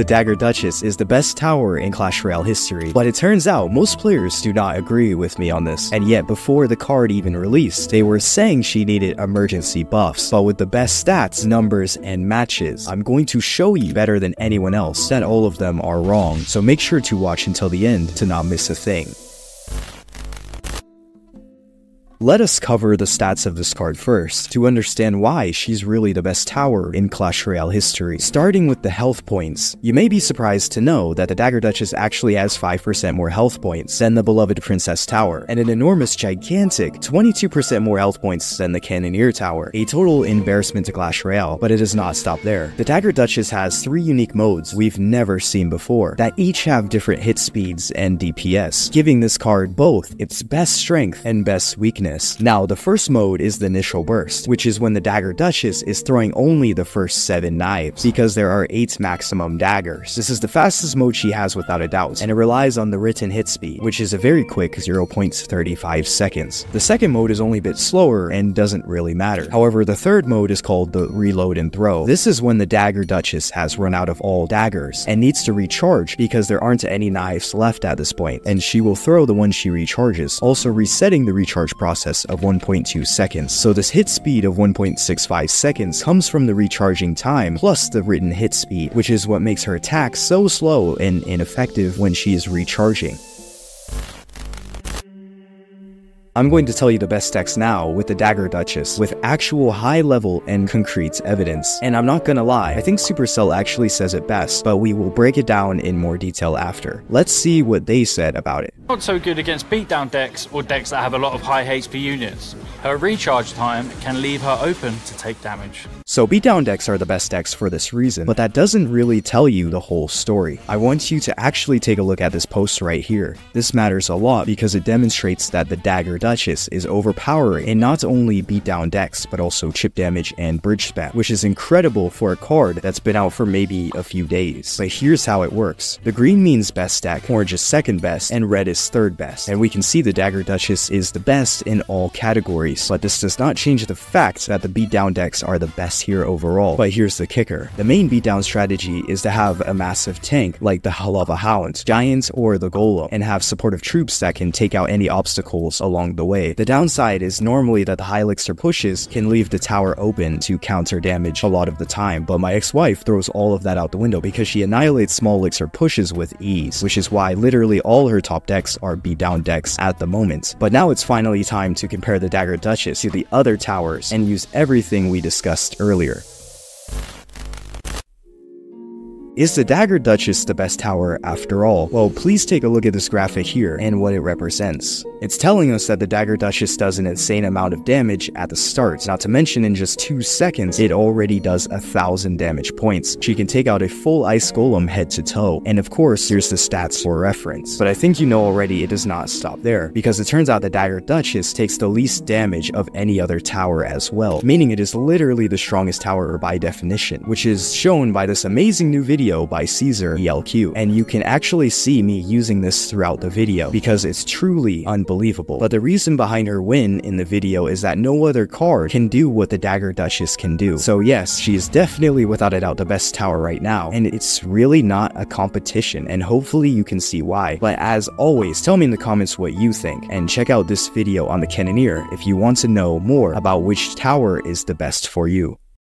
The Dagger Duchess is the best tower in Clash Royale history, but it turns out most players do not agree with me on this, and yet before the card even released, they were saying she needed emergency buffs, but with the best stats, numbers, and matches, I'm going to show you better than anyone else that all of them are wrong, so make sure to watch until the end to not miss a thing. Let us cover the stats of this card first, to understand why she's really the best tower in Clash Royale history. Starting with the health points, you may be surprised to know that the Dagger Duchess actually has 5% more health points than the beloved Princess Tower, and an enormous gigantic 22% more health points than the Cannoneer Tower, a total embarrassment to Clash Royale, but it does not stop there. The Dagger Duchess has three unique modes we've never seen before, that each have different hit speeds and DPS, giving this card both its best strength and best weakness now, the first mode is the initial burst, which is when the Dagger Duchess is throwing only the first 7 knives, because there are 8 maximum daggers. This is the fastest mode she has without a doubt, and it relies on the written hit speed, which is a very quick 0.35 seconds. The second mode is only a bit slower and doesn't really matter. However, the third mode is called the reload and throw. This is when the Dagger Duchess has run out of all daggers, and needs to recharge because there aren't any knives left at this point, and she will throw the one she recharges, also resetting the recharge process of 1.2 seconds. So this hit speed of 1.65 seconds comes from the recharging time plus the written hit speed, which is what makes her attack so slow and ineffective when she is recharging. I'm going to tell you the best decks now with the Dagger Duchess, with actual high level and concrete evidence. And I'm not gonna lie, I think Supercell actually says it best, but we will break it down in more detail after. Let's see what they said about it. Not so good against beatdown decks or decks that have a lot of high HP units. Her recharge time can leave her open to take damage. So beatdown decks are the best decks for this reason, but that doesn't really tell you the whole story. I want you to actually take a look at this post right here. This matters a lot because it demonstrates that the Dagger Duchess is overpowering in not only beatdown decks, but also chip damage and bridge spam, which is incredible for a card that's been out for maybe a few days. But here's how it works. The green means best deck, orange is second best, and red is third best. And we can see the Dagger Duchess is the best in all categories, but this does not change the fact that the beatdown decks are the best here overall. But here's the kicker. The main beatdown strategy is to have a massive tank like the Lava Hound, Giant, or the Golem, and have supportive troops that can take out any obstacles along along the way. The downside is normally that the high elixir pushes can leave the tower open to counter damage a lot of the time, but my ex-wife throws all of that out the window because she annihilates small elixir pushes with ease, which is why literally all her top decks are beatdown decks at the moment. But now it's finally time to compare the Dagger Duchess to the other towers and use everything we discussed earlier. Is the Dagger Duchess the best tower after all? Well, please take a look at this graphic here and what it represents. It's telling us that the Dagger Duchess does an insane amount of damage at the start, not to mention in just 2 seconds, it already does a thousand damage points. She can take out a full Ice Golem head to toe, and of course, here's the stats for reference. But I think you know already it does not stop there, because it turns out the Dagger Duchess takes the least damage of any other tower as well, meaning it is literally the strongest tower by definition, which is shown by this amazing new video video by Caesar ELQ, and you can actually see me using this throughout the video because it's truly unbelievable. But the reason behind her win in the video is that no other card can do what the Dagger Duchess can do. So yes, she is definitely without a doubt the best tower right now, and it's really not a competition, and hopefully you can see why. But as always, tell me in the comments what you think, and check out this video on the Cannoneer if you want to know more about which tower is the best for you.